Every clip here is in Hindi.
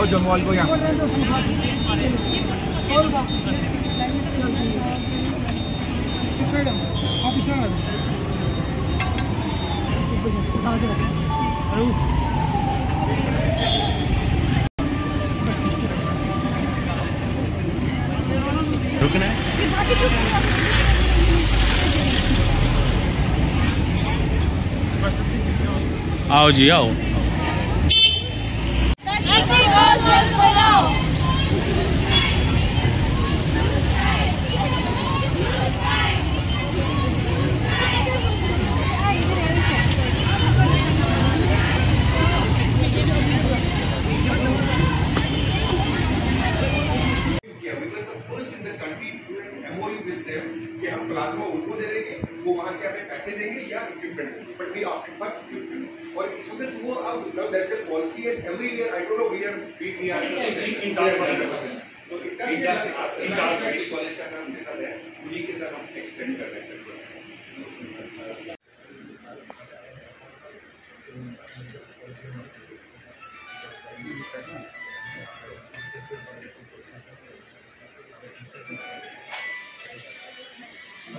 दिखाओ जमवाल को यहाँ। आओ जी आओ। दे देंगे वो वहाँ से हमें पैसे देंगे या इक्विपमेंट देंगे but we opted for equipment और इस वक्त वो अब now that's a policy and every year I don't know we are we we are in तो इंडस्ट्री कॉलेज का काम देखा जाए उन्हीं के साथ हम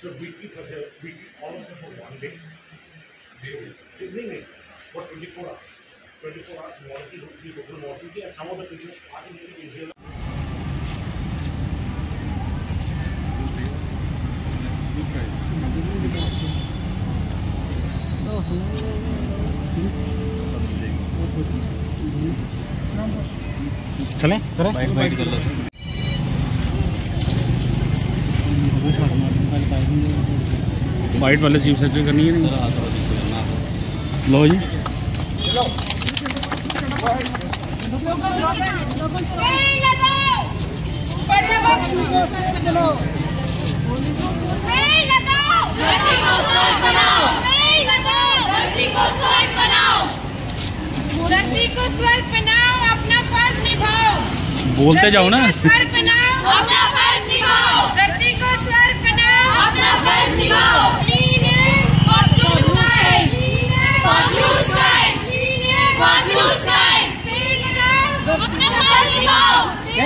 So weekly was a weekly all of them for one day. They नहीं नहीं for 24 hours. 24 hours morning की total morning and some of the patients are in the inhale चलें बाइट बाइट कर लो वाइट वाले चीफ सेक्रेटरी करनी है नहीं? लो जी। लगाओ ऊपर से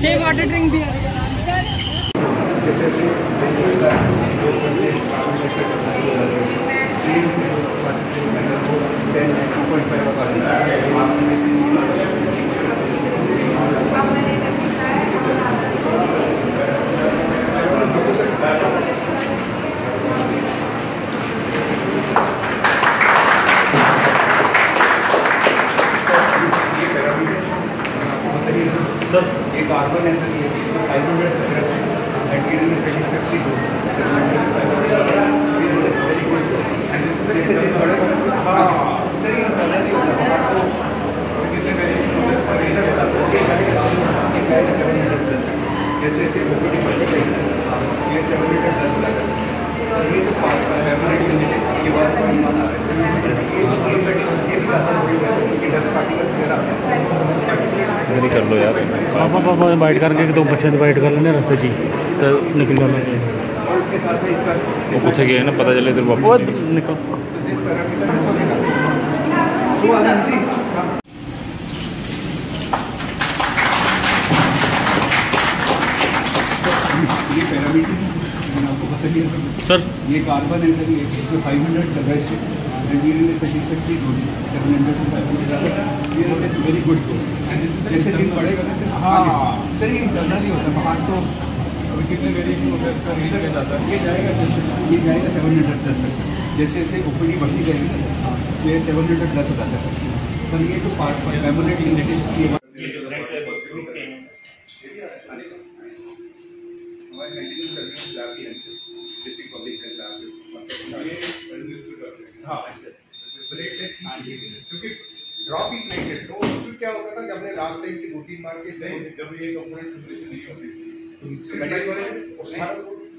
से वाटर ड्रिंक भी है। ये कार्बन है सर ये फाइव हंड्रेड ये बड़े हाँ सर ये पता नहीं होता आपको कितने जैसे जैसे ये सेवन हंड्रेड दस लगा ये तो फेवरेट इंडेक्स के बाद अनुमान आ रहे हैं ये ये भी ज़्यादा हो गया है कि दस पार्टिकल वगैरह मेरी कर लो यार पापा पापा बाइट करके दो बच्चे बाइट कर लेने रस्ते ची तो निकल जाना इसका वो कुछ गए ना पता चले तेरे बापू निकल। सर। ये कार्बन है सर ये इसमें फाइव हंड्रेड का best reviewing is satisfactory good. Seven hundred to five hundred. We are at very good goal. जैसे दिन बढ़ेगा वैसे हाँ सर ये इंटरनल ही होता है बाहर तो अभी कितने वेरिएशन होता है इसका नहीं लगे जाता ये जाएगा ये जाएगा सेवन हंड्रेड प्लस तक जैसे जैसे ओपीडी बढ़ती जाएगी ना तो ये सेवन हंड्रेड प्लस हो जाता है सर पर ये तो पार्ट पर मेमोरेट इंडेक्स लैब ये हाँ क्योंकि ड्रॉप ही। प्लेटलेट्स वो उसमें क्या होता था जब हमने लास्ट टाइम की रूटीन मार के नहीं जब ये कंपोनेंट प्रिपरेशन नहीं होती मेडिकल कॉलेज और सारा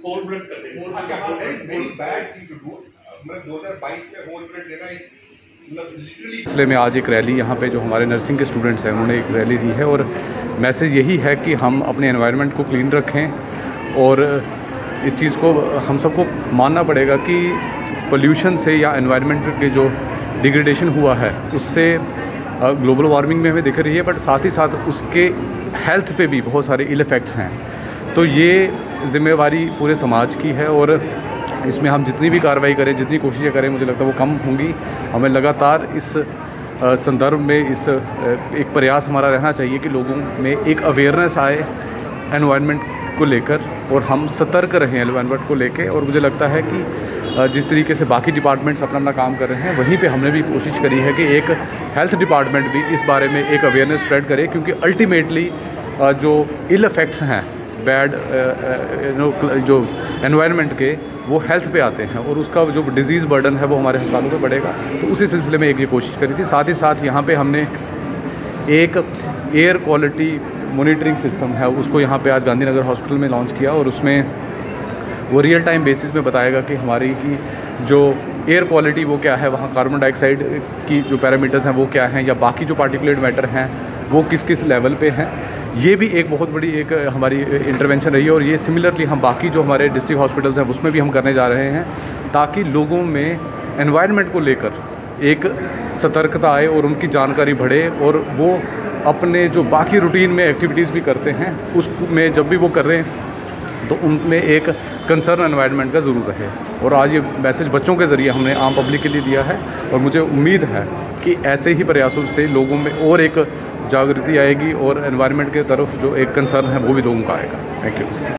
होल ब्लड कर देंगे अच्छा हाँ that is very bad thing to do मैं 2022 में होल ब्लड देना इस मतलब सिलसिले में आज एक रैली यहाँ पे जो हमारे नर्सिंग के स्टूडेंट्स हैं उन्होंने एक रैली दी है और मैसेज यही है कि हम अपने एनवायरनमेंट को क्लीन रखें और इस चीज़ को हम सबको मानना पड़ेगा कि पोल्यूशन से या एनवायरनमेंट के जो डिग्रेडेशन हुआ है, उससे ग्लोबल वार्मिंग में हमें दिख रही है बट साथ ही साथ उसके हेल्थ पे भी बहुत सारे इल इफ़ेक्ट्स हैं। तो ये जिम्मेवारी पूरे समाज की है और इसमें हम जितनी भी कार्रवाई करें, जितनी कोशिशें करें, मुझे लगता है वो कम होंगी। हमें लगातार इस संदर्भ में इस एक प्रयास हमारा रहना चाहिए कि लोगों में एक अवेयरनेस आए एनवायरनमेंट को लेकर और हम सतर्क रहें एनवायरनमेंट को लेकर और मुझे लगता है कि जिस तरीके से बाकी डिपार्टमेंट्स अपना अपना काम कर रहे हैं, वहीं पे हमने भी कोशिश करी है कि एक हेल्थ डिपार्टमेंट भी इस बारे में एक अवेयरनेस स्प्रेड करे, क्योंकि अल्टीमेटली जो इल इफ़ेक्ट्स हैं बैड जो एनवायरनमेंट के, वो हेल्थ पे आते हैं और उसका जो डिज़ीज़ बर्डन है वो हमारे अस्पतालों पे बढ़ेगा। तो उसी सिलसिले में एक ये कोशिश करी थी। साथ ही साथ यहाँ पे हमने एक एयर क्वालिटी मॉनिटरिंग सिस्टम है, उसको यहाँ पे आज गांधीनगर हॉस्पिटल में लॉन्च किया और उसमें वो रियल टाइम बेसिस में बताएगा कि हमारी की जो एयर क्वालिटी वो क्या है, वहाँ कार्बन डाइऑक्साइड की जो पैरामीटर्स हैं वो क्या हैं, या बाकी जो पार्टिकुलेट मैटर हैं, वो किस किस लेवल पे हैं। ये भी एक बहुत बड़ी एक हमारी इंटरवेंशन रही है और ये सिमिलरली हम बाकी जो हमारे डिस्ट्रिक्ट हॉस्पिटल्स हैं, उसमें भी हम करने जा रहे हैं, ताकि लोगों में एनवायरनमेंट को लेकर एक सतर्कता आए और उनकी जानकारी बढ़े और वो अपने जो बाकी रूटीन में एक्टिविटीज़ भी करते हैं, उसमें जब भी वो कर रहे हैं तो उनमें एक कंसर्न एनवायरनमेंट का ज़रूर रहे। और आज ये मैसेज बच्चों के ज़रिए हमने आम पब्लिक के लिए दिया है और मुझे उम्मीद है कि ऐसे ही प्रयासों से लोगों में और एक जागृति आएगी और एनवायरनमेंट के तरफ़ जो एक कंसर्न है वो भी लोगों का आएगा। Thank you